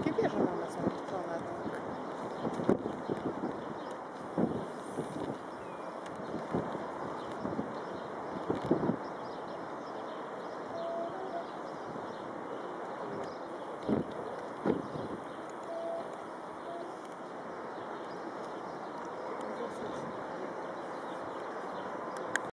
Wszystkie wieże mamy są